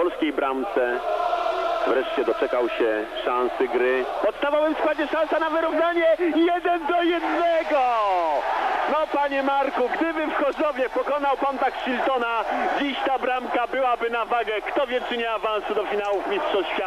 polskiej bramce. Wreszcie doczekał się szansy gry. W podstawowym składzie szansa na wyrównanie. Jeden do jednego. No panie Marku, gdyby w Chorzowie pokonał pan tak Shiltona, dziś ta bramka byłaby na wagę. Kto wie czy nie awansu do finałów Mistrzostw Świata.